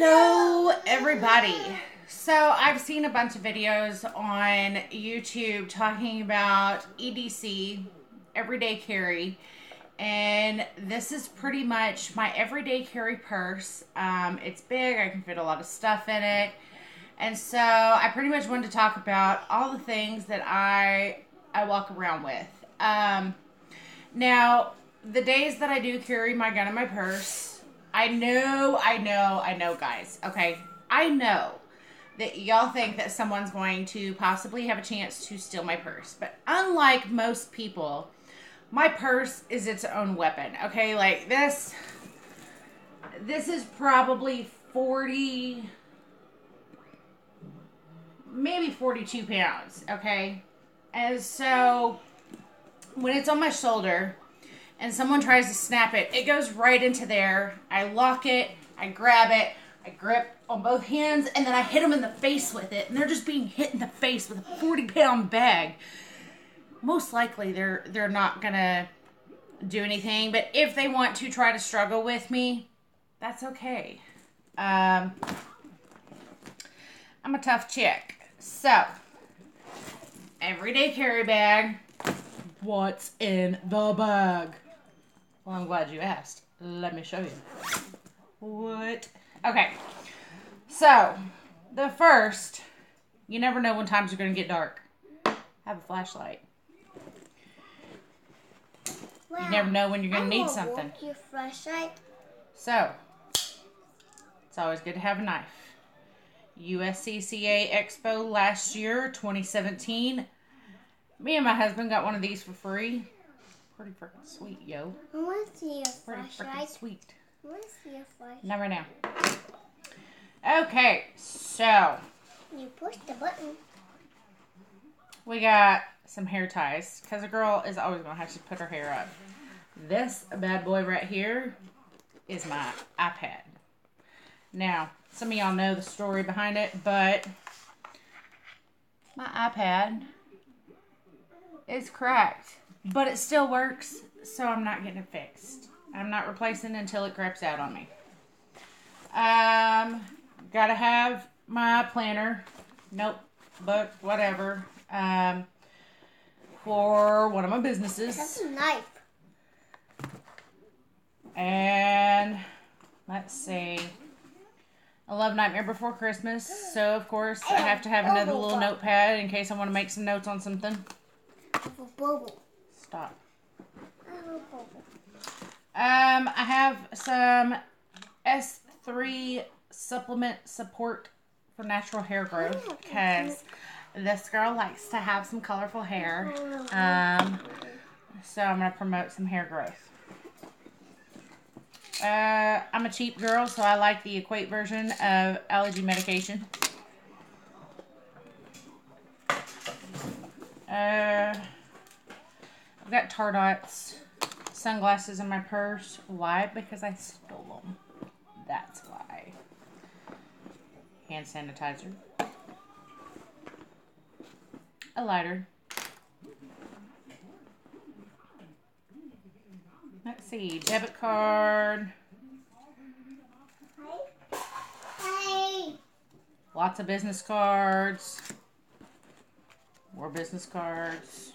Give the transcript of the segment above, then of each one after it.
Hello, everybody. So, I've seen a bunch of videos on YouTube talking about EDC, everyday carry, and this is pretty much my everyday carry purse. Um, it's big, I can fit a lot of stuff in it, and so I pretty much wanted to talk about all the things that I I walk around with. Um, now, the days that I do carry my gun in my purse, I know, I know, I know, guys. Okay, I know that y'all think that someone's going to possibly have a chance to steal my purse. But unlike most people, my purse is its own weapon. Okay, like this this is probably 40 maybe 42 pounds, okay? And so when it's on my shoulder, and someone tries to snap it, it goes right into there. I lock it, I grab it, I grip on both hands, and then I hit them in the face with it. And they're just being hit in the face with a 40 pound bag. Most likely they're they're not gonna do anything, but if they want to try to struggle with me, that's okay. Um, I'm a tough chick. So, everyday carry bag. What's in the bag? Well, I'm glad you asked. Let me show you. What? Okay. So, the first, you never know when times are going to get dark. Have a flashlight. Wow. You never know when you're going to need something. Your flashlight. So, it's always good to have a knife. USCCA Expo last year, 2017. Me and my husband got one of these for free. Pretty freaking sweet, yo. I want to see your Pretty freaking sweet. I want to see your flashlight. Not right now. Okay, so. You push the button. We got some hair ties because a girl is always going to have to put her hair up. This bad boy right here is my iPad. Now, some of y'all know the story behind it, but my iPad is cracked but it still works, so I'm not getting it fixed. I'm not replacing until it craps out on me. Um, gotta have my planner, nope, book, whatever, um, for one of my businesses. That's a knife. And let's see. I love Nightmare Before Christmas, so of course I have to have another little notepad in case I want to make some notes on something. Bubble. Stop. Um, I have some S3 supplement support for natural hair growth because this girl likes to have some colorful hair. Um, so I'm going to promote some hair growth. Uh, I'm a cheap girl, so I like the Equate version of allergy medication. Uh, I've got Tardots sunglasses in my purse. Why? Because I stole them. That's why. Hand sanitizer. A lighter. Let's see. Debit card. Lots of business cards. More business cards.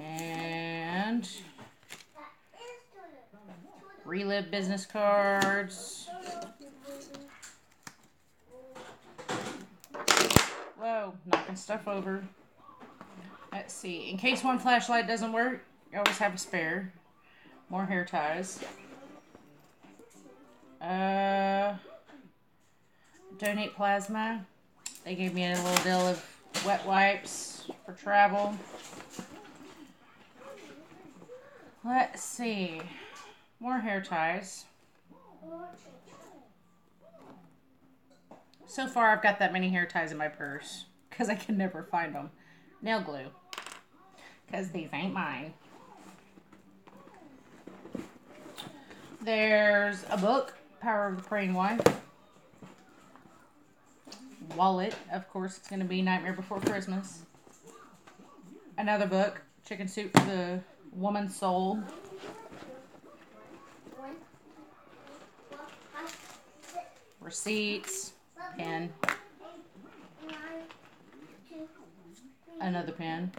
And relive business cards. Whoa, knocking stuff over. Let's see. In case one flashlight doesn't work, you always have a spare. More hair ties. Uh, donate plasma. They gave me a little deal of wet wipes for travel. Let's see. More hair ties. So far, I've got that many hair ties in my purse because I can never find them. Nail glue. Because these ain't mine. There's a book, Power of the Praying Wife. Wallet, of course, it's going to be Nightmare Before Christmas. Another book, Chicken Soup for the Woman Soul. receipts, pen, another pen,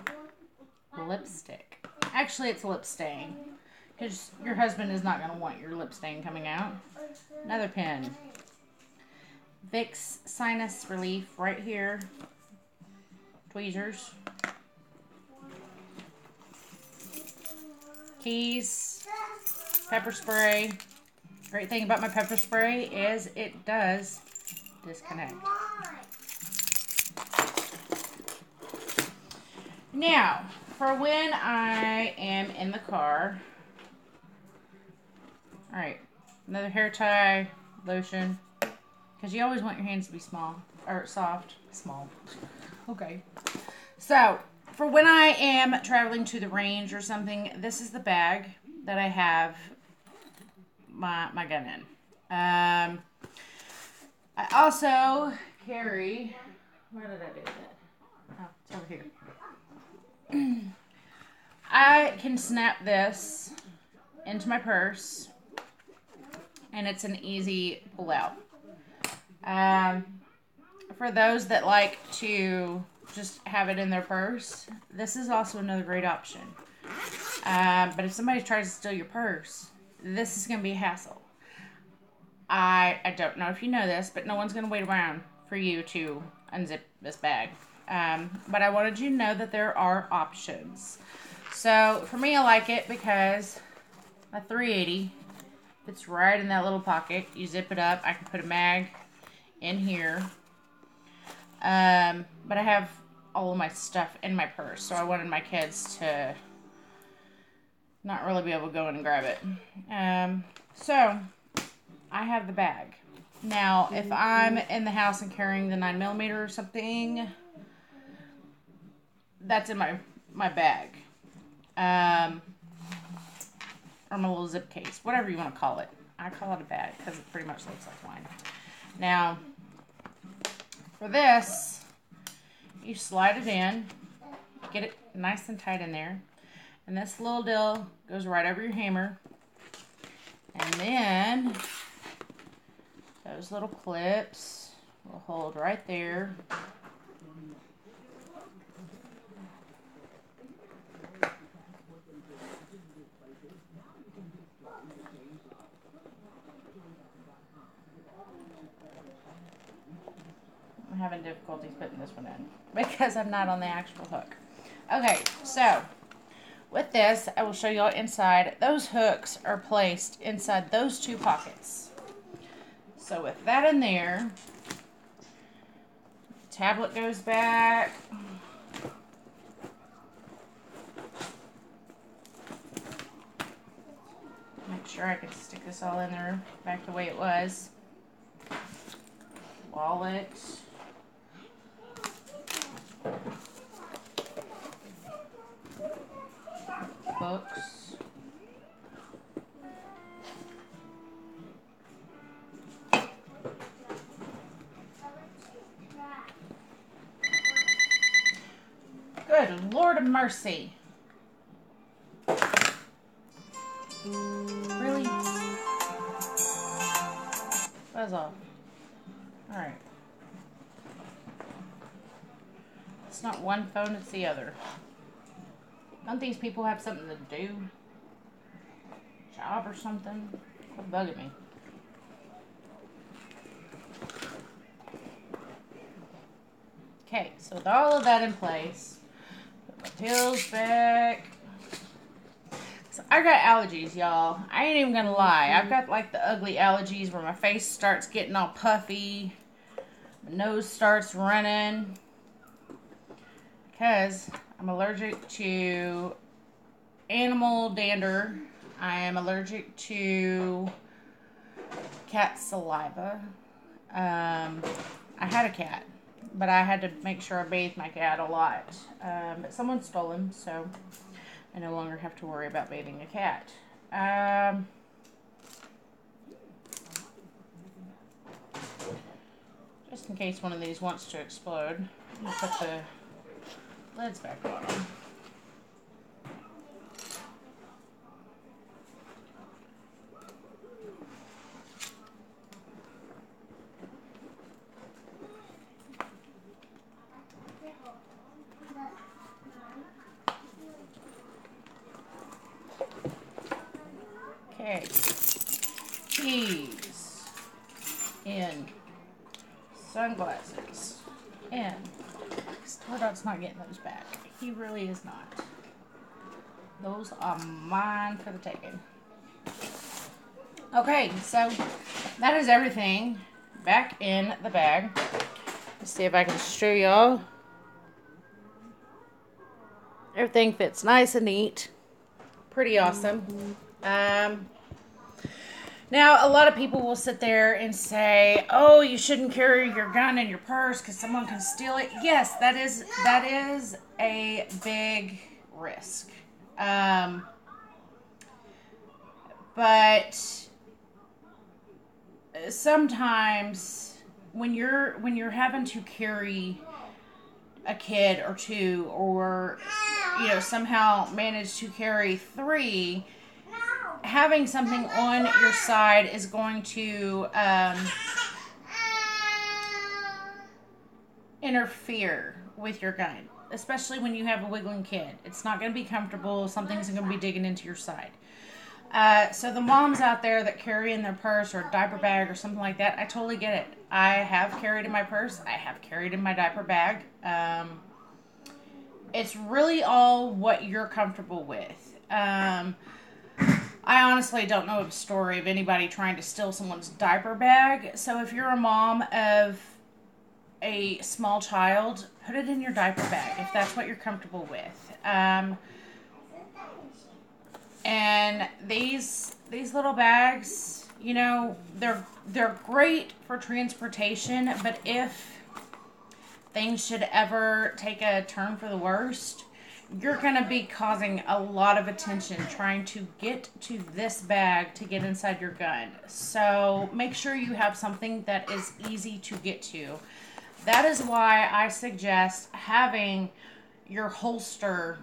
lipstick. Actually, it's lip stain because your husband is not going to want your lip stain coming out. Another pen. Vicks Sinus Relief right here. Tweezers. Keys. Pepper spray. Great thing about my pepper spray is it does disconnect. Now, for when I am in the car, all right, another hair tie, lotion, because you always want your hands to be small or soft, small. Okay. So, for when I am traveling to the range or something, this is the bag that I have my my gun in. Um, I also carry. Where did I do that? Oh, it's over here. I can snap this into my purse and it's an easy pull out. Um, for those that like to just have it in their purse, this is also another great option. Um, but if somebody tries to steal your purse, this is going to be a hassle. I, I don't know if you know this, but no one's going to wait around for you to unzip this bag. Um, but I wanted you to know that there are options. So for me, I like it because a 380 fits right in that little pocket. You zip it up. I can put a mag in here. Um, but I have all of my stuff in my purse, so I wanted my kids to not really be able to go in and grab it. Um, so I have the bag. Now, if I'm in the house and carrying the 9 millimeter or something, that's in my my bag, um, or my little zip case, whatever you want to call it. I call it a bag because it pretty much looks like mine. Now, for this, you slide it in, get it nice and tight in there, and this little deal goes right over your hammer, and then those little clips will hold right there. I'm having difficulties putting this one in because I'm not on the actual hook. Okay, so with this, I will show you all inside. Those hooks are placed inside those two pockets. So with that in there, tablet goes back. Make sure I can stick this all in there back the way it was. Wallet. Books. Good Lord of mercy. Really? Buzz off. Alright. It's not one phone, it's the other. Don't these people have something to do? Job or something? Quit bugging me. Okay, so with all of that in place, put my pills back. So I got allergies, y'all. I ain't even gonna lie. I've got like the ugly allergies where my face starts getting all puffy, my nose starts running. Because I'm allergic to animal dander. I am allergic to cat saliva. Um, I had a cat, but I had to make sure I bathed my cat a lot. Um, but someone stole him, so I no longer have to worry about bathing a cat. Um, just in case one of these wants to explode, put the Let's back on. Okay. Cheese. And sunglasses. And Tardot's not getting those back. He really is not. Those are mine for the taking. Okay, so that is everything back in the bag. Let's see if I can show y'all. Everything fits nice and neat. Pretty awesome. Um, now, a lot of people will sit there and say, "Oh, you shouldn't carry your gun in your purse because someone can steal it." Yes, that is that is a big risk. Um, but sometimes when you're when you're having to carry a kid or two or you know somehow manage to carry three having something on your side is going to um, interfere with your gun especially when you have a wiggling kid it's not going to be comfortable something's going to be digging into your side uh, so the moms out there that carry in their purse or diaper bag or something like that, I totally get it. I have carried in my purse. I have carried in my diaper bag. Um, it's really all what you're comfortable with. Um, I honestly don't know a story of anybody trying to steal someone's diaper bag. So if you're a mom of a small child, put it in your diaper bag if that's what you're comfortable with. Um, and these these little bags you know they're they're great for transportation but if things should ever take a turn for the worst you're going to be causing a lot of attention trying to get to this bag to get inside your gun so make sure you have something that is easy to get to that is why i suggest having your holster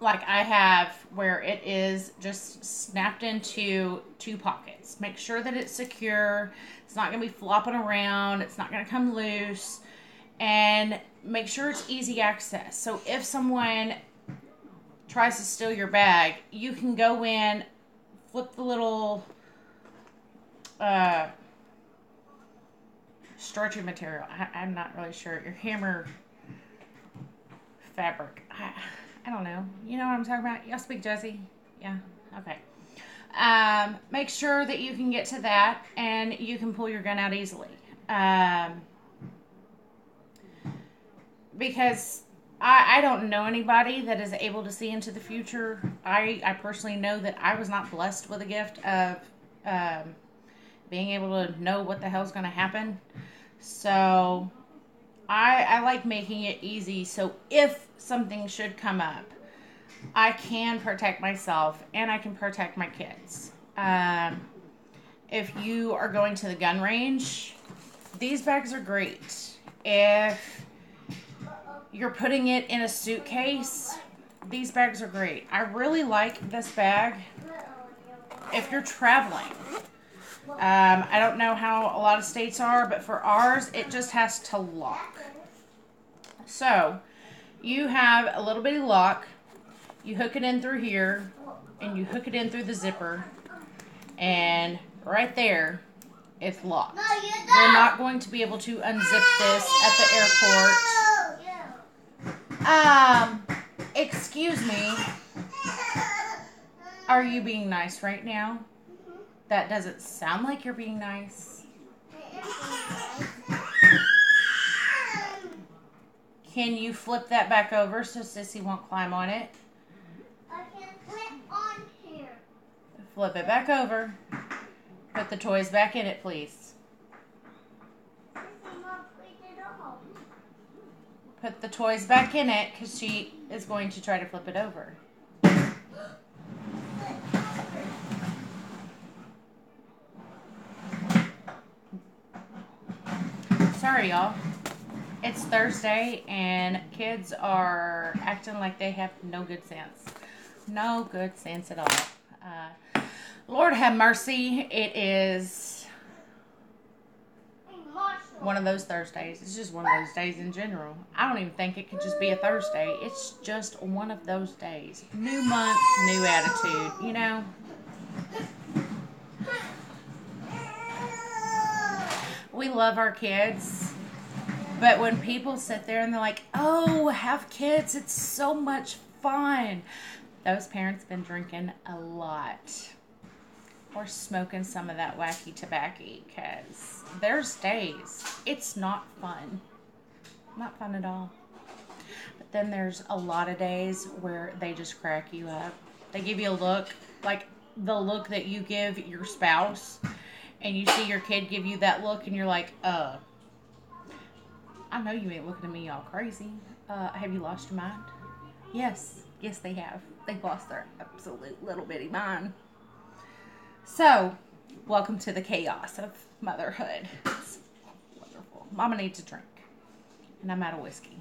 like I have where it is just snapped into two pockets. Make sure that it's secure. It's not going to be flopping around. It's not going to come loose. And make sure it's easy access. So if someone tries to steal your bag, you can go in, flip the little uh, stretchy material. I, am not really sure. Your hammer fabric. I, I don't know. You know what I'm talking about? Y'all speak Jesse? Yeah. Okay. Um, make sure that you can get to that and you can pull your gun out easily. Um, because I, I don't know anybody that is able to see into the future. I, I personally know that I was not blessed with a gift of um, being able to know what the hell's going to happen. So I, I like making it easy so if something should come up, I can protect myself and I can protect my kids. Um, if you are going to the gun range, these bags are great. If you're putting it in a suitcase, these bags are great. I really like this bag if you're traveling. Um, I don't know how a lot of states are, but for ours, it just has to lock. So, you have a little bitty lock. You hook it in through here, and you hook it in through the zipper, and right there, it's locked. You're not going to be able to unzip this at the airport. Um, excuse me. Are you being nice right now? That doesn't sound like you're being nice. Can you flip that back over so Sissy won't climb on it? I can flip on here. Flip it back over. Put the toys back in it, please. Put the toys back in it because she is going to try to flip it over. Sorry, y'all. It's Thursday and kids are acting like they have no good sense. No good sense at all. Uh, Lord have mercy. It is one of those Thursdays. It's just one of those days in general. I don't even think it could just be a Thursday. It's just one of those days. New month, new attitude, you know? We love our kids. But when people sit there and they're like, oh, have kids, it's so much fun. Those parents been drinking a lot or smoking some of that wacky tobacco because there's days it's not fun. Not fun at all. But then there's a lot of days where they just crack you up. They give you a look, like the look that you give your spouse, and you see your kid give you that look, and you're like, uh, I know you ain't looking at me all crazy. Uh, have you lost your mind? Yes, yes, they have. They've lost their absolute little bitty mind. So, welcome to the chaos of motherhood. It's wonderful. Mama needs a drink, and I'm out of whiskey.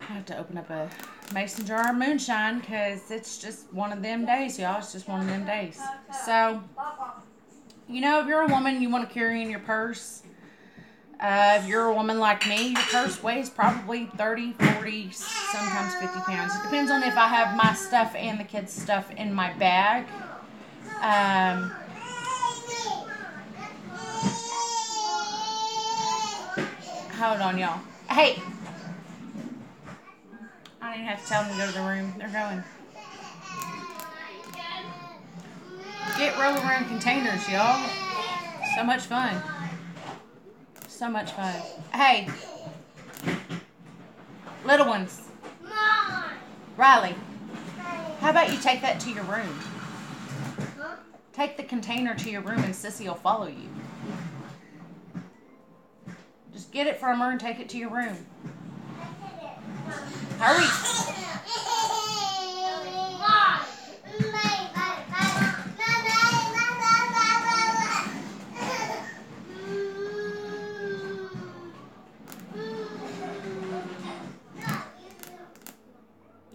I have to open up a mason jar of moonshine because it's just one of them days, y'all. It's just one of them days. So, you know, if you're a woman, you want to carry in your purse. Uh, if you're a woman like me, your purse weighs probably 30, 40, sometimes 50 pounds. It depends on if I have my stuff and the kids' stuff in my bag. Um, hold on, y'all. Hey! I didn't have to tell them to go to the room. They're going. Get roll around containers, y'all. So much fun. So much fun. Hey. Little ones. Riley, how about you take that to your room? Take the container to your room and Sissy will follow you. Just get it from her and take it to your room. Hurry.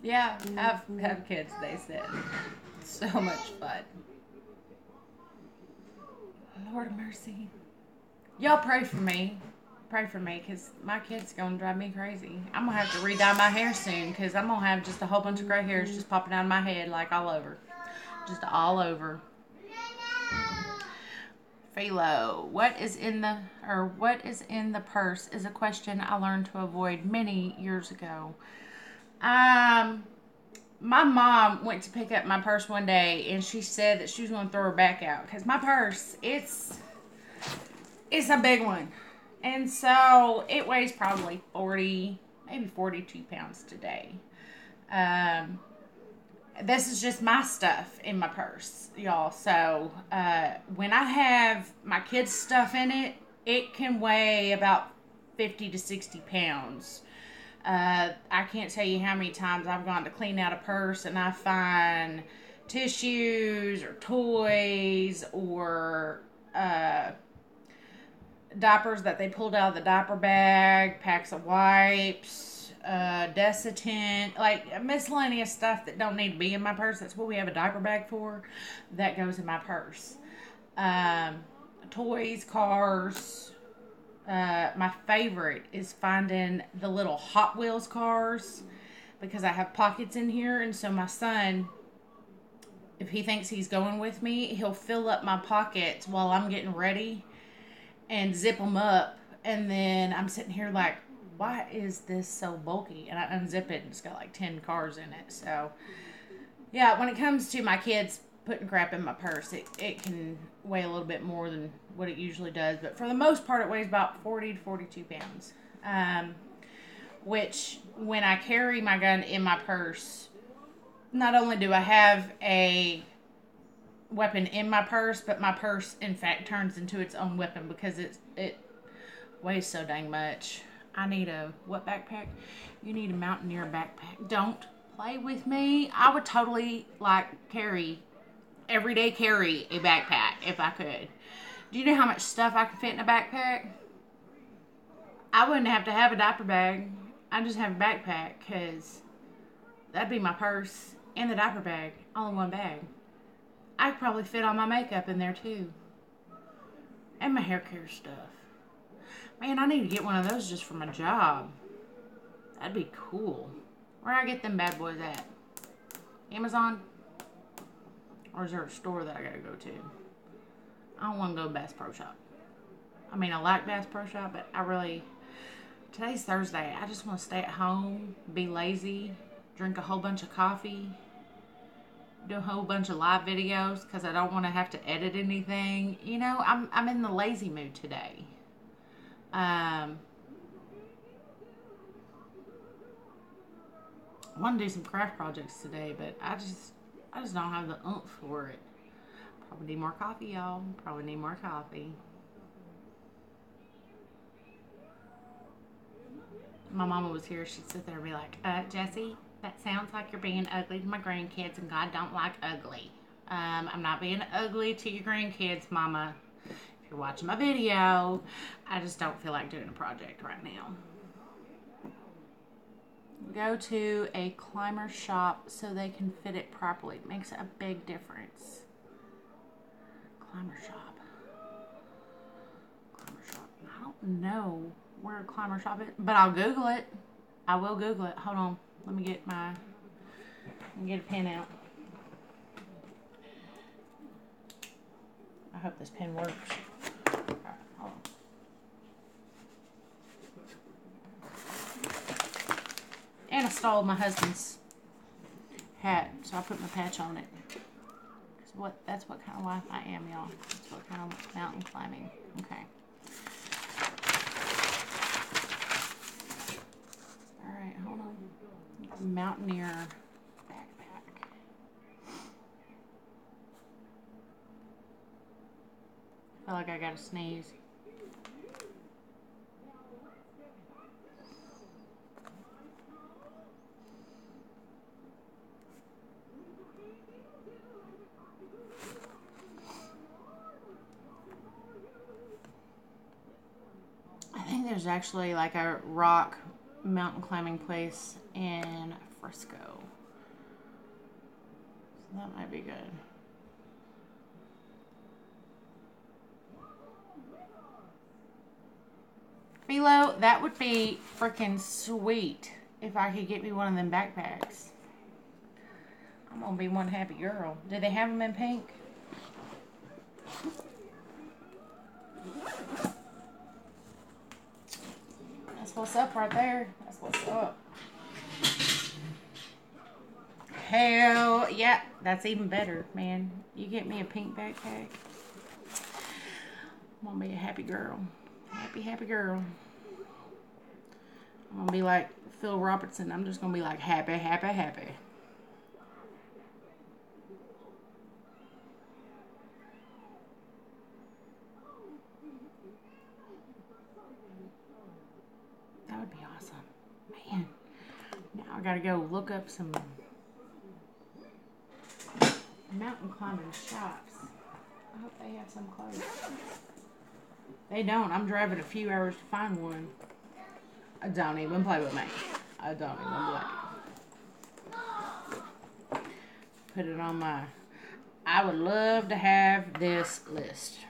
Yeah, have have kids, they said. So much fun. Lord of mercy. Y'all pray for me. Pray for me because my kid's going to drive me crazy. I'm going to have to re-dye my hair soon because I'm going to have just a whole bunch of gray hairs just popping out of my head like all over. Just all over. Philo, what is in the or what is in the purse is a question I learned to avoid many years ago. Um, my mom went to pick up my purse one day and she said that she was going to throw her back out because my purse it's it's a big one. And so it weighs probably 40 maybe 42 pounds today. Um this is just my stuff in my purse y'all. So uh when i have my kids stuff in it it can weigh about 50 to 60 pounds uh, I can't tell you how many times I've gone to clean out a purse and I find tissues or toys or uh, diapers that they pulled out of the diaper bag, packs of wipes, uh, Desitin, like miscellaneous stuff that don't need to be in my purse. That's what we have a diaper bag for. That goes in my purse. Um, toys, cars, uh, my favorite is finding the little Hot Wheels cars because I have pockets in here, and so my son, if he thinks he's going with me, he'll fill up my pockets while I'm getting ready and zip them up, and then I'm sitting here like, why is this so bulky? And I unzip it, and it's got like ten cars in it. So, yeah, when it comes to my kids putting crap in my purse, it, it can weigh a little bit more than what it usually does, but for the most part, it weighs about 40 to 42 pounds. Um, which, when I carry my gun in my purse, not only do I have a weapon in my purse, but my purse, in fact, turns into its own weapon because it it weighs so dang much. I need a what backpack? You need a mountaineer backpack. Don't play with me. I would totally like carry everyday carry a backpack if I could. Do you know how much stuff I could fit in a backpack? I wouldn't have to have a diaper bag. I just have a backpack because that'd be my purse and the diaper bag all in one bag. I could probably fit all my makeup in there too. And my hair care stuff. Man, I need to get one of those just for my job. That'd be cool. Where I get them bad boys at? Amazon? Or is there a store that I gotta go to? I don't want to go Bass Pro Shop. I mean, I like Bass Pro Shop, but I really today's Thursday. I just want to stay at home, be lazy, drink a whole bunch of coffee, do a whole bunch of live videos because I don't want to have to edit anything. You know, I'm I'm in the lazy mood today. Um, I want to do some craft projects today, but I just I just don't have the oomph for it. Probably need more coffee, y'all. Probably need more coffee. My mama was here. She'd sit there and be like, uh, Jesse, that sounds like you're being ugly to my grandkids, and God don't like ugly. Um, I'm not being ugly to your grandkids, Mama. If you're watching my video, I just don't feel like doing a project right now. Go to a climber shop so they can fit it properly. It makes a big difference. Climber shop. Climber shop. I don't know where a climber shop is, but I'll Google it. I will Google it. Hold on. Let me get my me get a pen out. I hope this pen works. Alright, hold on. And I stole my husband's hat, so I put my patch on it. what that's what kind of wife I am, y'all. That's what kind of mountain climbing. Okay. Alright, hold on. Mountaineer backpack. I feel like I gotta sneeze. I think there's actually like a rock mountain climbing place in Frisco. So that might be good. Philo, that would be freaking sweet if I could get me one of them backpacks. I'm gonna be one happy girl. Do they have them in pink? That's what's up right there. That's what's up. Hell yeah, that's even better, man. You get me a pink backpack. I'm gonna be a happy girl. Happy, happy girl. I'm gonna be like Phil Robertson. I'm just gonna be like happy, happy, happy. That would be awesome. Man, now I gotta go look up some mountain climbing shops. I hope they have some close. They don't. I'm driving a few hours to find one. I don't even play with me. I don't even play. Put it on my. I would love to have this list.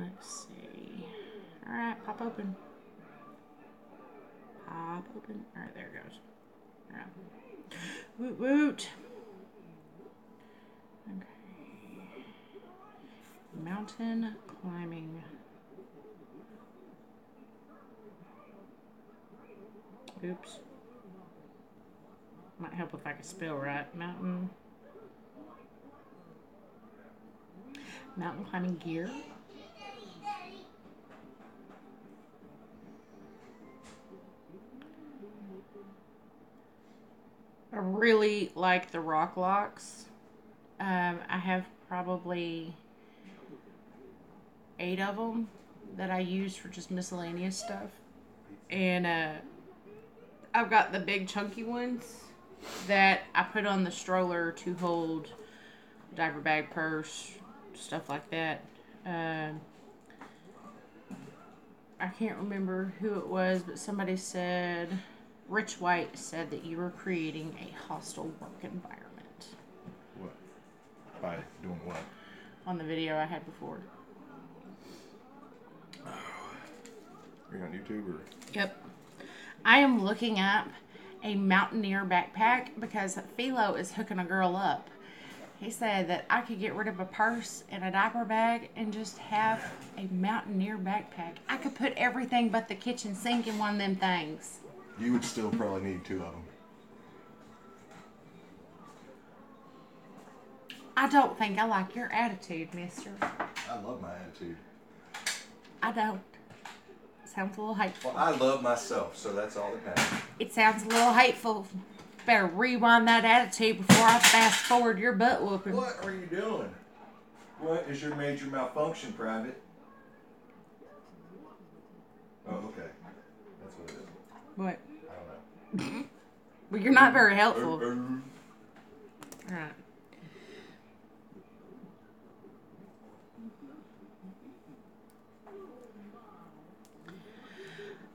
Let's see. All right, pop open. Pop open. All right, there it goes. All right. Woot woot. Okay. Mountain climbing. Oops. Might help if I could spell right. Mountain. Mountain climbing gear. I really like the rock locks. Um, I have probably eight of them that I use for just miscellaneous stuff. And uh, I've got the big chunky ones that I put on the stroller to hold diaper bag, purse, stuff like that. Um, I can't remember who it was, but somebody said, Rich White said that you were creating a hostile work environment What? By doing what? on the video I had before. Are you on YouTube or? Yep. I am looking up a Mountaineer backpack because Philo is hooking a girl up. He said that I could get rid of a purse and a diaper bag and just have a Mountaineer backpack. I could put everything but the kitchen sink in one of them things. You would still probably need two of them. I don't think I like your attitude, mister. I love my attitude. I don't. Sounds a little hateful. Well, I love myself, so that's all that matters. It sounds a little hateful. Better rewind that attitude before I fast forward your butt whooping. What are you doing? What is your major malfunction, Private? Oh, okay. That's what it is. What? I don't know. Well, you're not very helpful. Uh, uh,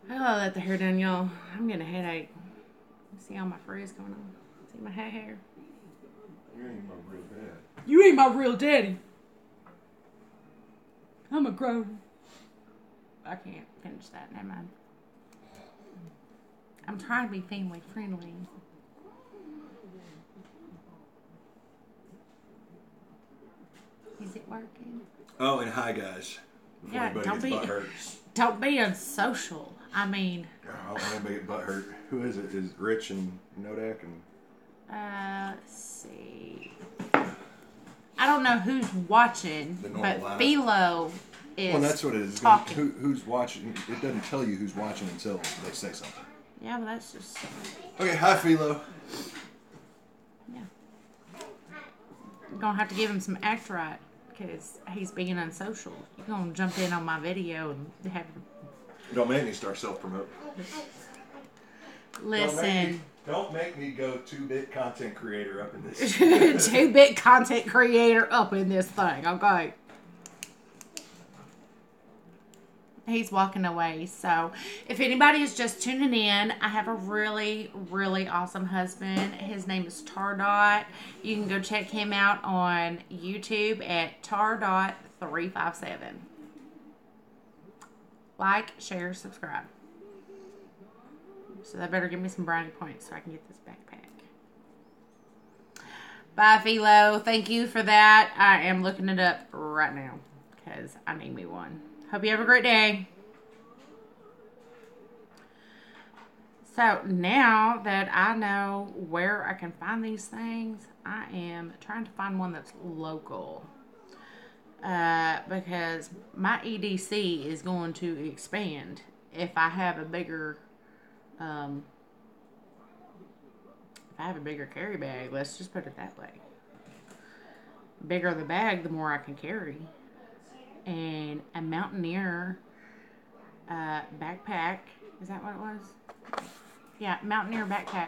I gotta let the hair down, y'all. I'm getting a headache. See all my frizz going on. See my hair hair. You ain't my real dad. You ain't my real daddy. I'm a grown. I can't finish that. Never mind. I'm trying to be family friendly. Is it working? Oh, and hi, guys. Before Yeah, don't be-. Don't be unsocial. I mean, I don't want anybody to get butt hurt. Who is it? Is Rich and Nodak and uh, let's see. I don't know who's watching, but lineup. Philo is. Well, that's what it is. Talking. Who, who's watching? It doesn't tell you who's watching until they say something. Yeah, but that's just. Okay, hi, Philo. Yeah. You're gonna have to give him some act right because he's being unsocial. You're gonna jump in on my video and have Don't make me start self promoting. listen. Don't make me go two bit content creator up in this. Two bit content creator up in this thing, okay? He's walking away. So, if anybody is just tuning in, I have a really, really awesome husband. His name is Tardot. You can go check him out on YouTube at Tardot357. Like, share, subscribe. So, that better give me some brownie points so I can get this backpack. Bye, Philo. Thank you for that. I am looking it up right now because I need me one. Hope you have a great day. So now that I know where I can find these things, I am trying to find one that's local. Uh, because my EDC is going to expand if I have a bigger, um, if I have a bigger carry bag. Let's just put it that way. Bigger the bag, the more I can carry. And a Mountaineer uh, backpack. Is that what it was? Yeah, Mountaineer backpack.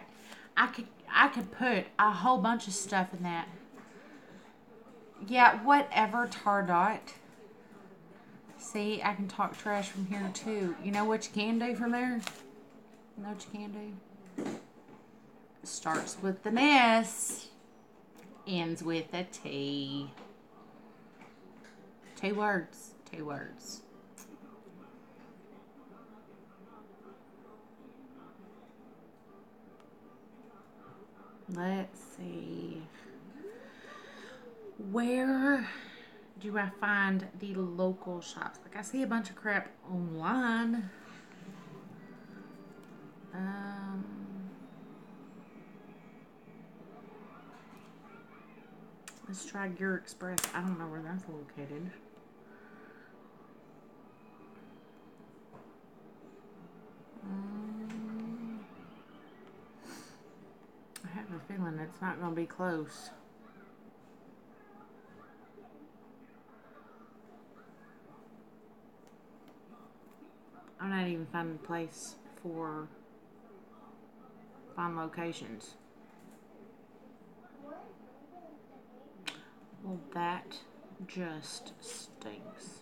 I could I could put a whole bunch of stuff in that. Yeah, whatever, Tardot. See, I can talk trash from here too. You know what you can do from there? You know what you can do? Starts with an S, ends with a T. Two words. Two words. Let's see. Where do I find the local shops? Like I see a bunch of crap online. Um, let's try Gear Express. I don't know where that's located. Um, I have a feeling not going to be close. I'm not even finding a place for find locations. Well, that just stinks.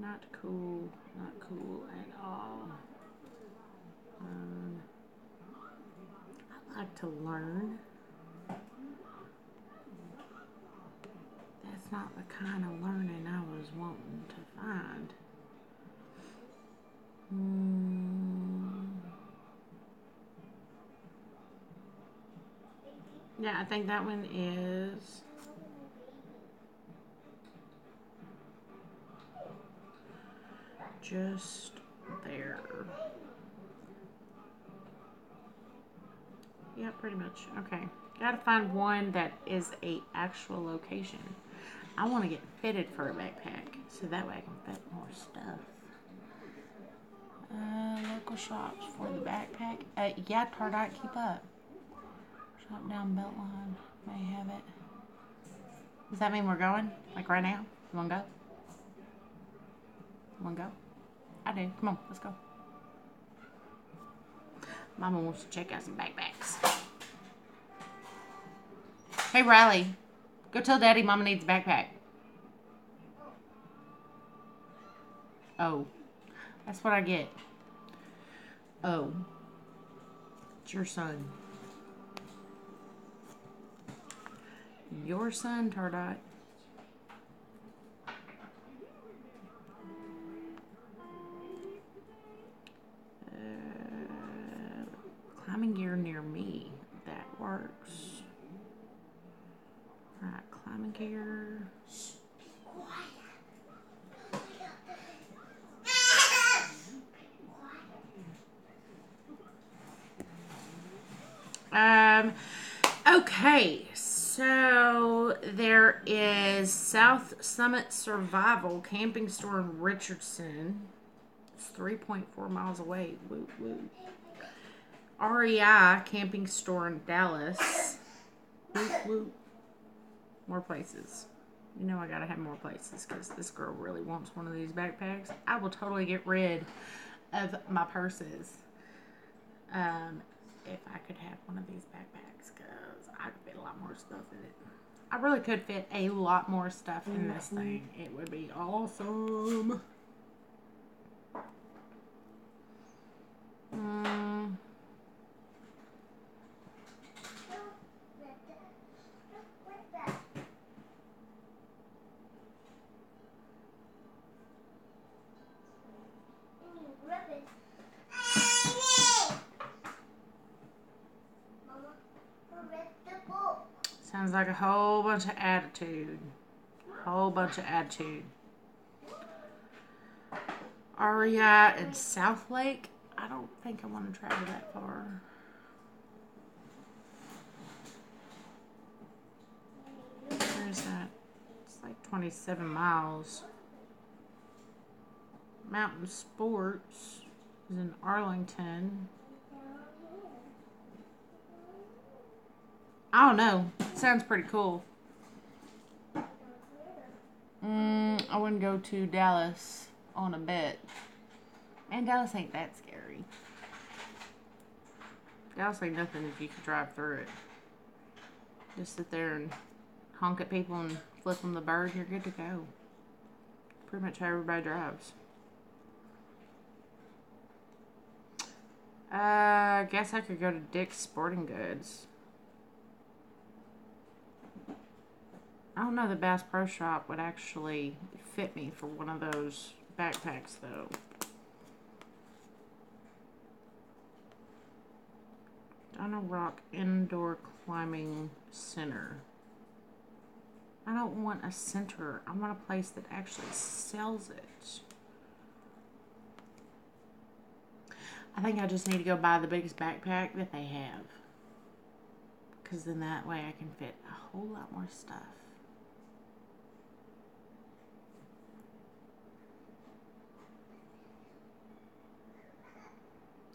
Not cool, not cool at all. to learn. That's not the kind of learning I was wanting to find. Mm. Yeah, I think that one is. Just there. Yeah, pretty much. Okay. Gotta find one that is a actual location. I want to get fitted for a backpack so that way I can fit more stuff. Uh, local shops for the backpack. Uh, yeah, Tardot, keep up. Shop down Beltline. May have it. Does that mean we're going? Like right now? You wanna go? You wanna go? I do. Come on, let's go. Mama wants to check out some backpacks. Hey Riley, go tell Daddy Mama needs a backpack. Oh, that's what I get. Oh, it's your son. Your son, Tardot. Uh, climbing gear near me. That works. Gear. Um, okay, so there is South Summit Survival Camping Store in Richardson. It's 3.4 miles away. Woo woo. REI Camping Store in Dallas. Woo. More places. You know I gotta have more places because this girl really wants one of these backpacks. I will totally get rid of my purses. Um, if I could have one of these backpacks because I could fit a lot more stuff in it. I really could fit a lot more stuff in this thing. It would be awesome. Mm, sounds like whole bunch of attitude. Whole bunch of attitude. Aria and Southlake. I don't think I want to travel that far. Where's that? It's like 27 miles. Mountain Sports is in Arlington. I don't know. Sounds pretty cool. Mm, I wouldn't go to Dallas on a bet. And Dallas ain't that scary. Dallas ain't nothing if you can drive through it. Just sit there and honk at people and flip them the bird, you're good to go. Pretty much how everybody drives. Uh, I guess I could go to Dick's Sporting Goods. I don't know the Bass Pro Shop would actually fit me for one of those backpacks though. Donna Rock Indoor Climbing Center. I don't want a center. I want a place that actually sells it. I think I just need to go buy the biggest backpack that they have. Because then that way I can fit a whole lot more stuff.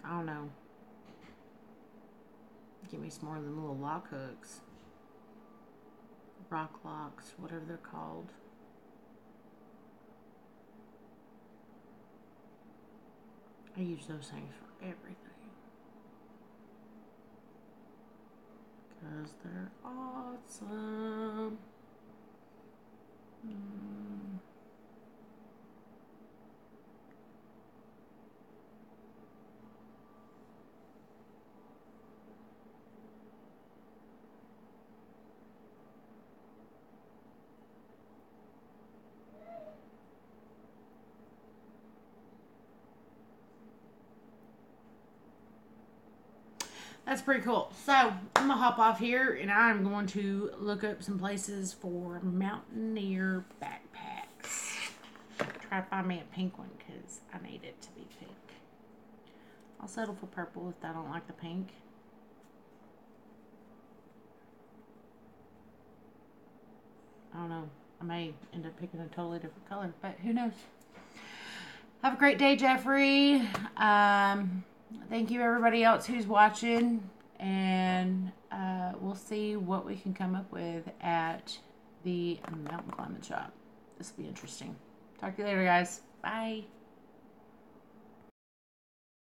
I don't know. Give me some more of them little lock hooks. Rock locks, whatever they're called. I use those things for everything. Because they're awesome. That's pretty cool. So I'm gonna hop off here and I'm going to look up some places for mountaineer backpacks. Try to find me a pink one because I need it to be pink. I'll settle for purple if I don't like the pink. I don't know. I may end up picking a totally different color, but who knows? Have a great day, Jeffrey. Um, thank you, everybody else who's watching, and uh, we'll see what we can come up with at the mountain climbing shop. This will be interesting. Talk to you later, guys. Bye.